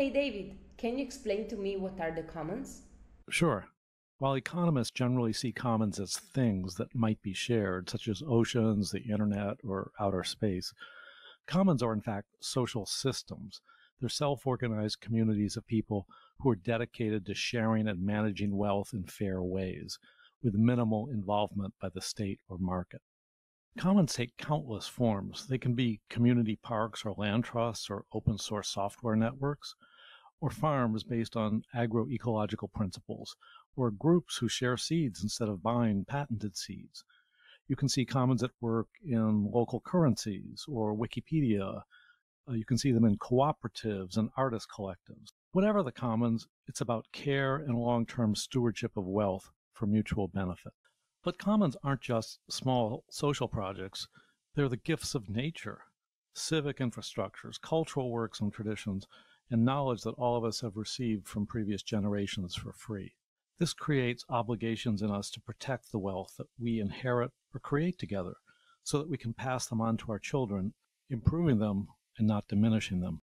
Hey David, can you explain to me what are the commons? Sure. While economists generally see commons as things that might be shared, such as oceans, the internet, or outer space, commons are in fact social systems. They're self organized communities of people who are dedicated to sharing and managing wealth in fair ways, with minimal involvement by the state or market. Commons take countless forms. They can be community parks or land trusts or open source software networks, or farms based on agroecological principles, or groups who share seeds instead of buying patented seeds. You can see commons at work in local currencies or Wikipedia. Uh, you can see them in cooperatives and artist collectives. Whatever the commons, it's about care and long term stewardship of wealth for mutual benefit. But commons aren't just small social projects, they're the gifts of nature civic infrastructures, cultural works and traditions, and knowledge that all of us have received from previous generations for free. This creates obligations in us to protect the wealth that we inherit or create together so that we can pass them on to our children, improving them and not diminishing them.